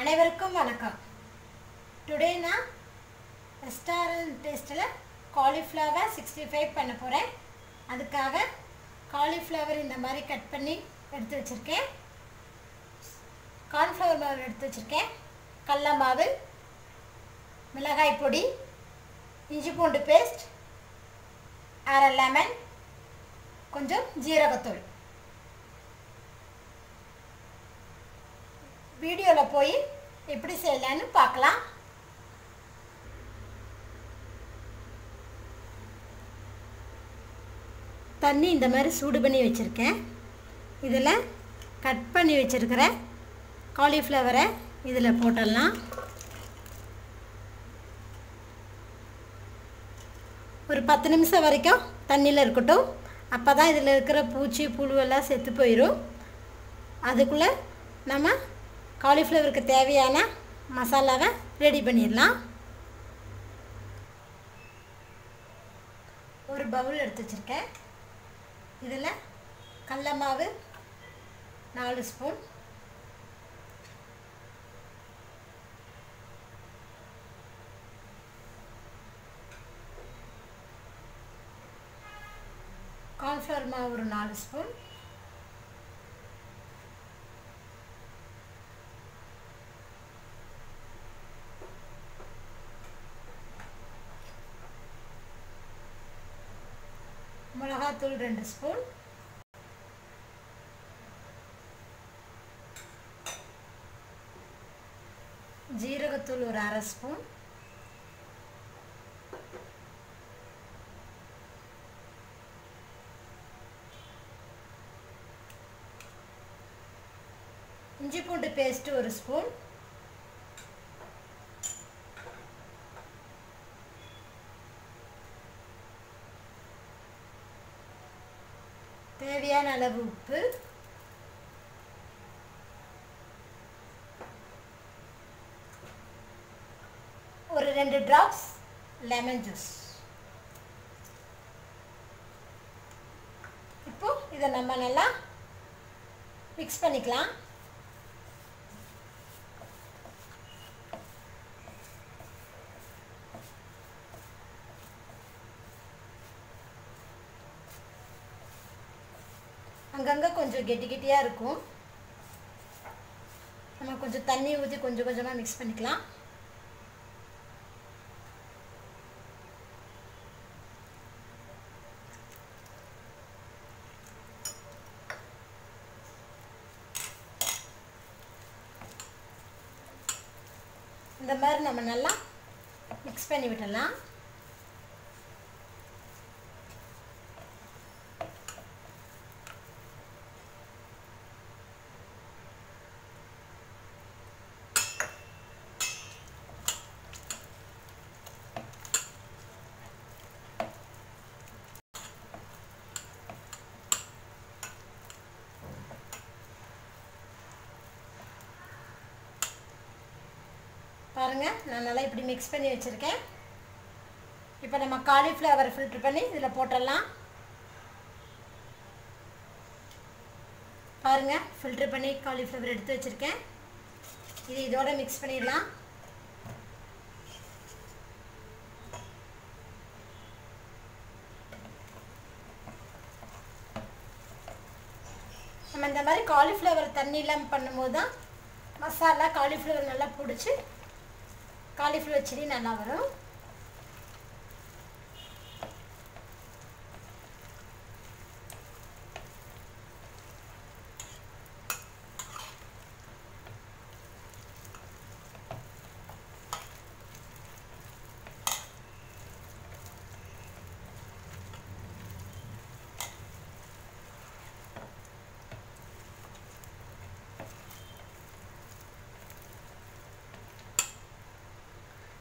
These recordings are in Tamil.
அனைவருக்கும் வணக்கம். டுடே நான் ரெஸ்டாரண்ட் டேஸ்ட்டில் காலிஃப்ளவர் சிக்ஸ்டி ஃபைவ் பண்ண போகிறேன் அதுக்காக காலிஃப்ளவர் இந்த மாதிரி கட் பண்ணி எடுத்து வச்சுருக்கேன். கார்ன்ஃப்ளவர் மாவு எடுத்து வச்சுருக்கேன். கடல மாவு மிளகாய் பொடி இஞ்சி பூண்டு பேஸ்ட் அரை லெமன் கொஞ்சம் ஜீரகத்தூள். வீடியோவில் போய் எப்படி செய்யலான்னு பார்க்கலாம். தண்ணி இந்த மாதிரி சூடு பண்ணி வச்சுருக்கேன். இதில் கட் பண்ணி வச்சுருக்கிற காலிஃப்ளவரை இதில் போட்டுடலாம் ஒரு பத்து நிமிஷம் வரைக்கும் தண்ணியில் இருக்கட்டும். அப்போ தான் இதில் இருக்கிற பூச்சி புழுவெல்லாம் செத்து போயிடும் அதுக்குள்ளே நம்ம காலிஃப்ளவருக்கு தேவையான மசாலாவை ரெடி பண்ணிடலாம். ஒரு பவுல் எடுத்து வச்சுருக்கேன். இதில் கடல மாவு நாலு ஸ்பூன் கார்ன்ஃப்ளவர் மாவு ஒரு நாலு ஸ்பூன் மிளகாத்தூள் ரெண்டு ஸ்பூன் ஜீரகத்தூள் ஒரு அரை ஸ்பூன் இஞ்சி பூண்டு பேஸ்ட்டு ஒரு ஸ்பூன் தேவையான அளவு உப்பு. ஒரு ரெண்டு ட்ராப்ஸ் லெமன் ஜூஸ் இப்போ இதை நம்ம நல்லா மிக்ஸ் பண்ணிக்கலாம். அங்கங்கே கொஞ்சம் கெட்டி கெட்டியாக இருக்கும். நம்ம கொஞ்சம் தண்ணி ஊற்றி கொஞ்சம் கொஞ்சமாக மிக்ஸ் பண்ணிக்கலாம். இந்த மாதிரி நம்ம நல்லா மிக்ஸ் பண்ணி விடலாம் பாருங்கள் நான் நல்லா இப்படி மிக்ஸ் பண்ணி வச்சுருக்கேன். இப்போ நம்ம காலிஃப்ளவர் ஃபில்ட்ரு பண்ணி இதில் போட்டுடலாம். பாருங்கள் ஃபில்ட்ரு பண்ணி காலிஃப்ளவர் எடுத்து வச்சுருக்கேன். இது இதோட மிக்ஸ் பண்ணிடலாம். நம்ம இந்த மாதிரி காலிஃப்ளவர் தண்ணிலாம் பண்ணும்போது தான் மசாலா காலிஃப்ளவர் நல்லா பிடிச்சி காலிஃப்ளவர் சில்லி நல்லா வரும்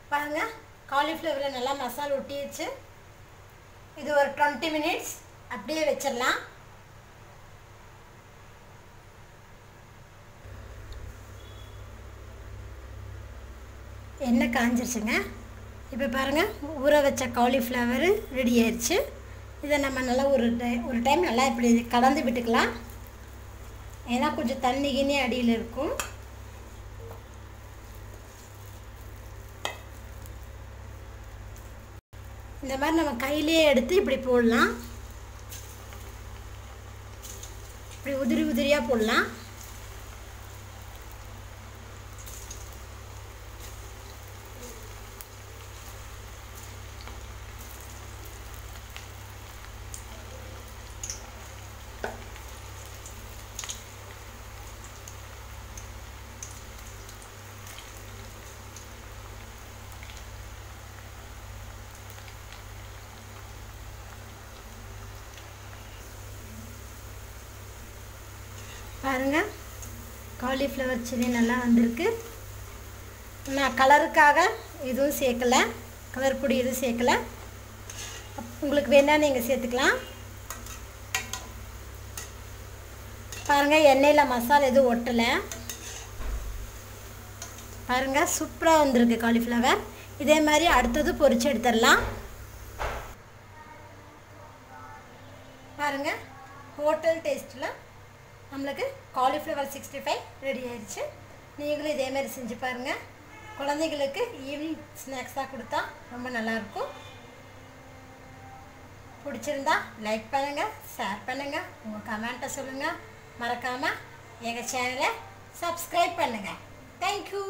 பாருங்கள் காலிஃப்ளவரில் நல்லா மசாலா ஒட்டிடுச்சு இது ஒரு டுவெண்ட்டி மினிட்ஸ் அப்படியே வச்சிடலாம். எண்ணெய் காஞ்சிருச்சுங்க. இப்போ பாருங்கள் ஊற வச்ச காலிஃப்ளவர் ரெடி ஆயிடுச்சு இதை நம்ம நல்லா ஒரு டை- ஒரு டைம் நல்லா இப்படி கலந்து விட்டுக்கலாம். ஏன்னா கொஞ்சம் தண்ணி கிண்ணி அடியில் இருக்கும். இந்த மாதிரி நம்ம கையிலேயே எடுத்து இப்படி போடலாம். இப்படி உதிரி உதிரியாக போடலாம். பாருங்கள் காலிஃப்ளவர் சில்லி நல்லா வந்திருக்கு. நான் கலருக்காக எதுவும் சேர்க்கலை. கலர் பொடி எதுவும் சேர்க்கலை. உங்களுக்கு வேணால் நீங்கள் சேர்த்துக்கலாம். பாருங்கள் எண்ணெயில் மசாலா எதுவும் ஒட்டலை. பாருங்கள் சூப்பராக வந்திருக்கு காலிஃப்ளவர் இதே மாதிரி அடுத்தது பொரிச்சு எடுத்துடலாம். பாருங்கள் ஹோட்டல் டேஸ்ட்டில் நம்மளுக்கு காலிஃப்ளவர் சிக்ஸ்டி ஃபைவ் ரெடி ஆயிடுச்சு. நீங்களும் இதே மாதிரி செஞ்சு பாருங்கள் குழந்தைங்களுக்கு ஈவினிங் ஸ்நாக்ஸாக கொடுத்தா ரொம்ப நல்லாயிருக்கும். பிடிச்சிருந்தா லைக் பண்ணுங்கள் ஷேர் பண்ணுங்கள் உங்கள் கமெண்ட்டை சொல்லுங்கள் மறக்காமல் எங்கள் சேனலை சப்ஸ்கிரைப் பண்ணுங்கள் தேங்க்யூ